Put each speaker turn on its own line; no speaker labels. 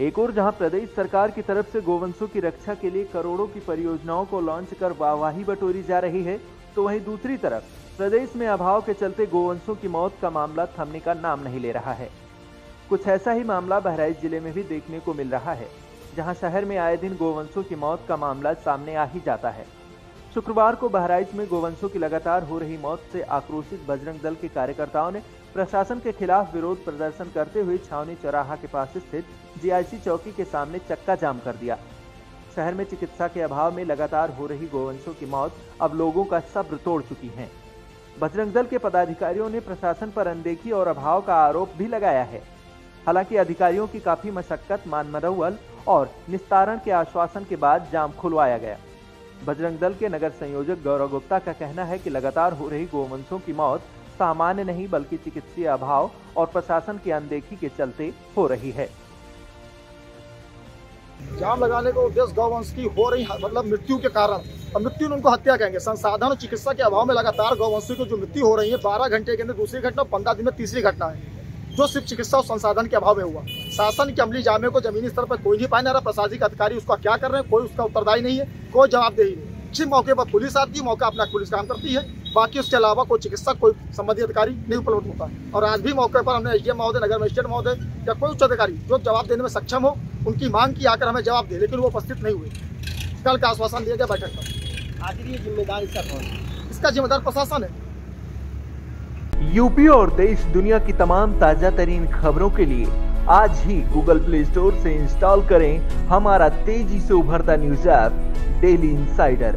एक और जहाँ प्रदेश सरकार की तरफ़ से गोवंशों की रक्षा के लिए करोड़ों की परियोजनाओं को लॉन्च कर वाहवाही बटोरी जा रही है तो वहीं दूसरी तरफ़, प्रदेश में अभाव के चलते गोवंशों की मौत का मामला थमने का नाम नहीं ले रहा है। कुछ ऐसा ही मामला बहराइच ज़िले में भी देखने को मिल रहा है, जहाँ शहर में आए दिन गोवंशों की मौत का मामला सामने आ ही जाता है। शुक्रवार को बहराइच में गोवंशों की लगातार हो रही मौत से आक्रोशित बजरंग दल के कार्यकर्ताओं ने प्रशासन के खिलाफ विरोध प्रदर्शन करते हुए छावनी चौराहा के पास स्थित जीआईसी चौकी के सामने चक्का जाम कर दिया। शहर में चिकित्सा के अभाव में लगातार हो रही गोवंशों की मौत अब लोगों का सब्र तोड़ चुकी है। बजरंग दल के पदाधिकारियों ने प्रशासन पर अनदेखी और अभाव का आरोप भी लगाया है। हालाँकि अधिकारियों की काफ़ी मशक्कत मानमरवल और निस्तारण के आश्वासन के बाद जाम खुलवाया गया। बजरंग दल के नगर संयोजक गौरव गुप्ता का कहना है कि लगातार हो रही गोवंशों की मौत सामान्य नहीं, बल्कि चिकित्सीय अभाव और प्रशासन की अनदेखी के चलते हो रही है।
जाम लगाने का उद्देश्य गौवंश की हो रही मतलब मृत्यु के कारण। मृत्यु उनको हत्या कहेंगे। संसाधन और चिकित्सा के अभाव में लगातार गौवंशी की जो मृत्यु हो रही है, बारह घंटे के अंदर दूसरी घटना पंद्रह दिन में तीसरी घटना है, जो सिर्फ़ चिकित्सा और संसाधन के अभाव में हुआ। शासन के अमली जामे को जमीनी स्तर पर कोई नहीं पाने रहा। प्रशासनिक अधिकारी उसका क्या कर रहे हैं कोई उसका उत्तरदायी नहीं है कोई जवाबदेही नहीं जिस मौके पर पुलिस आती है मौका अपना पुलिस काम करती है। बाकी उसके अलावा कोई चिकित्सक कोई संबंधित अधिकारी नहीं उपलब्ध होता है और आज भी मौके पर हमने एस महोदय नगर मजिस्ट्रेट महोदय या कोई उच्च अधिकारी जो जवाब देने में सक्षम हो उनकी मांग की आकर हमें जवाब दे लेकिन वो उपस्थित नहीं हुए। कल का आश्वासन दिया गया बैठक में
आखिर ये जिम्मेदार इसका कौन
इसका जिम्मेदार प्रशासन है।
यूपी और देश दुनिया की तमाम ताज़ा तरीन खबरों के लिए आज ही गूगल प्ले स्टोर से इंस्टॉल करें हमारा तेज़ी से उभरता न्यूज़ ऐप डेली इंसाइडर